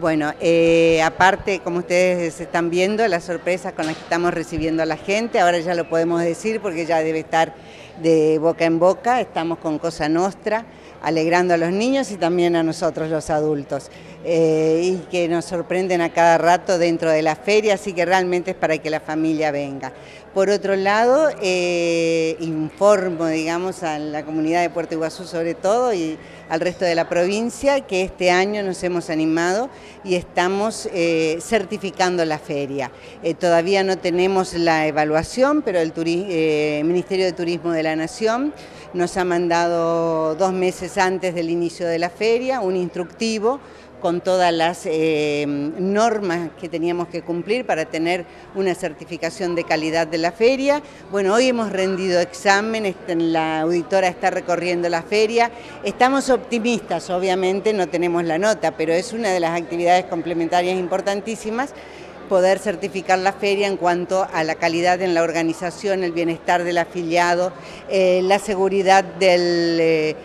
Bueno, eh, aparte, como ustedes están viendo, las sorpresas con las que estamos recibiendo a la gente, ahora ya lo podemos decir porque ya debe estar de boca en boca, estamos con Cosa Nostra, alegrando a los niños y también a nosotros los adultos, eh, y que nos sorprenden a cada rato dentro de la feria, así que realmente es para que la familia venga. Por otro lado, eh, informo, digamos, a la comunidad de Puerto Iguazú sobre todo y al resto de la provincia que este año nos hemos animado y estamos eh, certificando la feria. Todavía no tenemos la evaluación, pero el Ministerio de Turismo de la Nación nos ha mandado dos meses antes del inicio de la feria un instructivo con todas las eh, normas que teníamos que cumplir para tener una certificación de calidad de la feria. Bueno, hoy hemos rendido examen, este, la auditora está recorriendo la feria. Estamos optimistas, obviamente no tenemos la nota, pero es una de las actividades complementarias importantísimas poder certificar la feria en cuanto a la calidad en la organización, el bienestar del afiliado, eh, la seguridad del... Eh,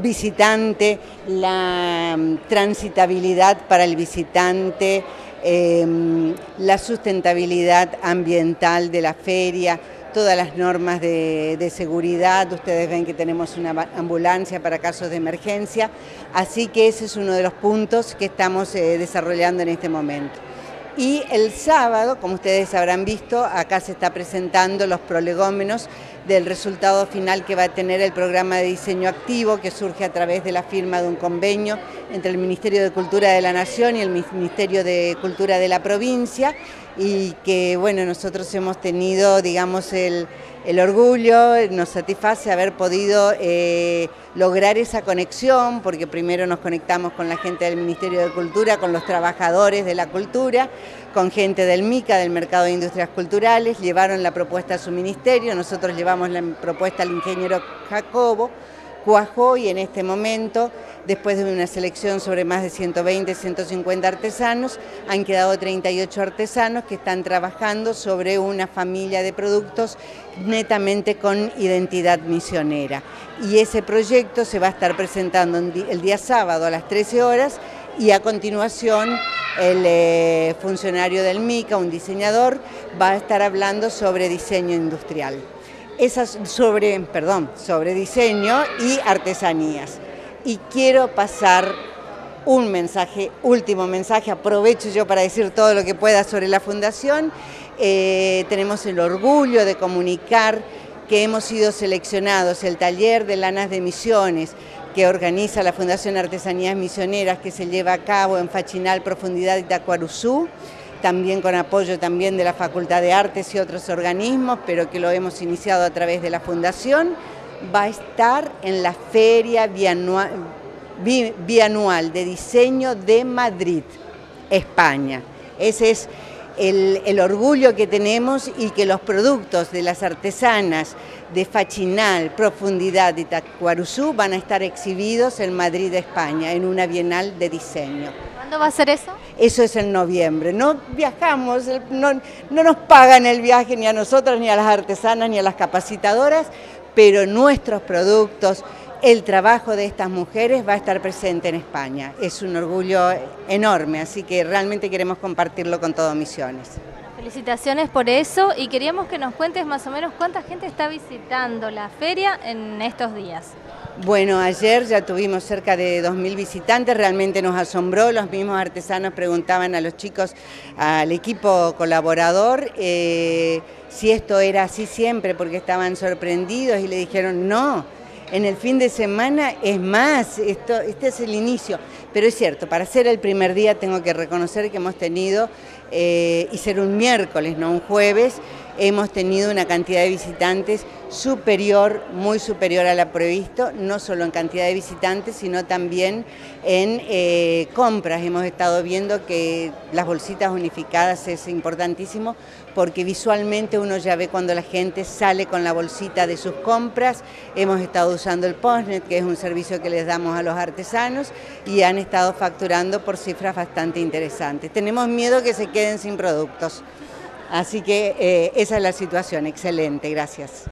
visitante, la mm, transitabilidad para el visitante, em, la sustentabilidad ambiental de la feria, todas las normas de, seguridad, ustedes ven que tenemos una ambulancia para casos de emergencia, así que ese es uno de los puntos que estamos eh, desarrollando en este momento. Y el sábado, como ustedes habrán visto, acá se está presentando los prolegómenos del resultado final que va a tener el programa de diseño activo que surge a través de la firma de un convenio entre el Ministerio de Cultura de la Nación y el Ministerio de Cultura de la provincia. Y que bueno, nosotros hemos tenido digamos el, orgullo, nos satisface haber podido eh, lograr esa conexión, porque primero nos conectamos con la gente del Ministerio de Cultura, con los trabajadores de la cultura, con gente del MICA, del Mercado de Industrias Culturales, llevaron la propuesta a su ministerio, nosotros llevamos la propuesta al ingeniero Jacobo, cuajó y en este momento, después de una selección sobre más de 120, 150 artesanos, han quedado 38 artesanos que están trabajando sobre una familia de productos netamente con identidad misionera. Y ese proyecto se va a estar presentando el día sábado a las 13 horas y a continuación el eh, funcionario del MICA, un diseñador, va a estar hablando sobre diseño industrial. Esas sobre, perdón, sobre diseño y artesanías. Y quiero pasar un mensaje, último mensaje, aprovecho yo para decir todo lo que pueda sobre la fundación. Eh, tenemos el orgullo de comunicar que hemos sido seleccionados, el taller de lanas de misiones, que organiza la Fundación Artesanías Misioneras, que se lleva a cabo en Fachinal, Profundidad y Tacuaruzú, también con apoyo también de la Facultad de Artes y otros organismos, pero que lo hemos iniciado a través de la Fundación, va a estar en la Feria Bianual, de Diseño de Madrid, España. Ese es el, orgullo que tenemos y que los productos de las artesanas de Fachinal, Profundidad y Tacuaruzú van a estar exhibidos en Madrid, España, en una bienal de diseño. ¿Cuándo va a ser eso? Eso es en noviembre. No viajamos, no, no nos pagan el viaje ni a nosotros, ni a las artesanas, ni a las capacitadoras, pero nuestros productos, el trabajo de estas mujeres va a estar presente en España. Es un orgullo enorme, así que realmente queremos compartirlo con todo Misiones. Felicitaciones por eso y queríamos que nos cuentes más o menos cuánta gente está visitando la feria en estos días. Bueno, ayer ya tuvimos cerca de 2.000 visitantes, realmente nos asombró, los mismos artesanos preguntaban a los chicos, al equipo colaborador, eh, si esto era así siempre, porque estaban sorprendidos y le dijeron, no, en el fin de semana es más, esto, este es el inicio. Pero es cierto, para ser el primer día tengo que reconocer que hemos tenido, eh, y ser un miércoles, no un jueves, hemos tenido una cantidad de visitantes superior, muy superior a la previsto, no solo en cantidad de visitantes, sino también en eh, compras. Hemos estado viendo que las bolsitas unificadas es importantísimo porque visualmente uno ya ve cuando la gente sale con la bolsita de sus compras. Hemos estado usando el Postnet, que es un servicio que les damos a los artesanos, y han estado facturando por cifras bastante interesantes. Tenemos miedo que se sin productos. Así que eh, esa es la situación. Excelente, gracias.